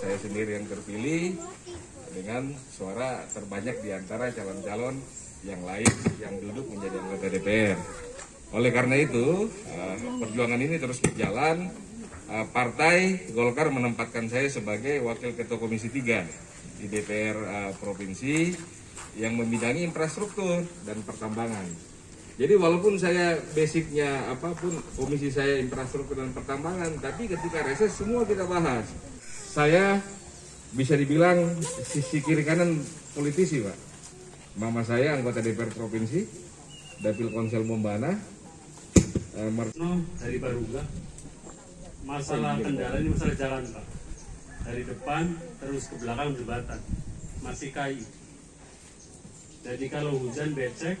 Saya sendiri yang terpilih dengan suara terbanyak di antara calon-calon yang lain yang duduk menjadi anggota DPR. Oleh karena itu, eh, perjuangan ini terus berjalan. Eh, Partai Golkar menempatkan saya sebagai Wakil Ketua Komisi 3 di DPR eh, Provinsi yang membidangi infrastruktur dan pertambangan. Jadi walaupun saya basicnya apa pun komisi saya infrastruktur dan pertambangan, tapi ketika reses semua kita bahas. Saya bisa dibilang sisi kiri kanan politisi, Pak. Mama saya anggota DPR provinsi, Dapil Konsel Bombana, eh, No, dari Baruga. Masalah kendala ini masalah jalan, Pak. Dari depan terus ke belakang jembatan. Masih kayu. Jadi kalau hujan becek,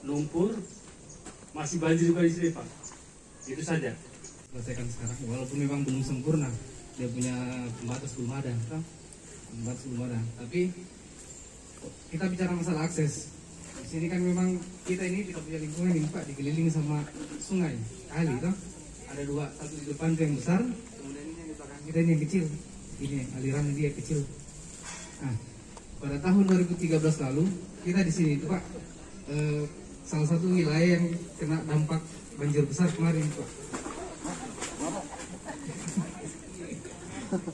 lumpur, masih banjir juga di sini, Pak. Itu saja. selesaikan sekarang walaupun memang belum sempurna dia punya pembatas belum ada kan? pembatas belum ada tapi kita bicara masalah akses. Di sini kan memang kita ini tidak punya lingkungan ini pak dikelilingi sama sungai kali toh ada dua satu di depan yang besar kemudian ini yang di belakang. Kita ini yang kecil. Ini aliran dia kecil. Nah pada tahun 2013 lalu kita di sini itu pak eh, salah satu wilayah yang kena dampak banjir besar kemarin pak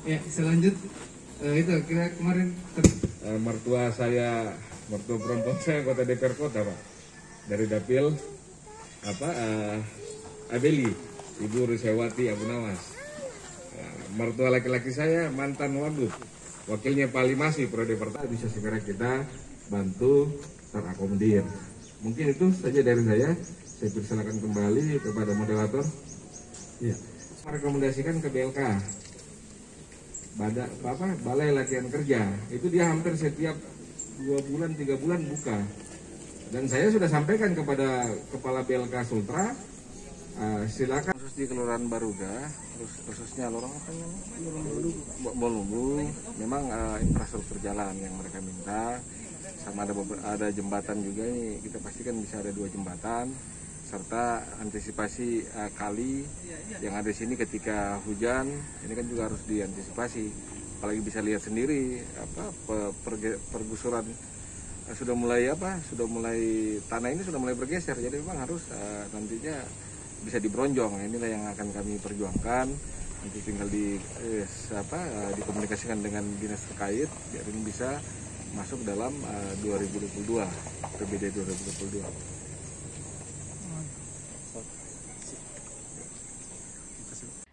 ya selanjut eh, itu kira kemarin eh, mertua saya, mertua perempuan saya anggota DPR Kota, Pak. Dari Dapil apa eh, Abeli, Ibu Rusewati Abu Nawas. Ya, mertua laki-laki saya mantan wagub, wakilnya Pak Limasi Prode Pertama bisa segera kita bantu terakomodir. Mungkin itu saja dari saya. Saya persilakan kembali kepada moderator. Ya. Merekomendasikan ke BLK Bada, apa balai latihan kerja. Itu dia hampir setiap dua bulan tiga bulan buka. Dan saya sudah sampaikan kepada kepala BLK Sultra eh, silakan. Khusus di Kelurahan Baruga terus khususnya lorong apa Bolumbu memang eh, infrastruktur jalan yang mereka minta. Sama ada ada jembatan juga ini kita pastikan bisa ada dua jembatan serta antisipasi eh, kali yang ada di sini ketika hujan ini kan juga harus diantisipasi. Apalagi bisa lihat sendiri apa pe- perge- pergusuran eh, sudah mulai apa sudah mulai tanah ini sudah mulai bergeser. Jadi memang harus eh, nantinya bisa dibronjong inilah yang akan kami perjuangkan. Nanti tinggal di eh, apa eh, dikomunikasikan dengan dinas terkait biar ini bisa masuk dalam eh, 2022 PBD 2022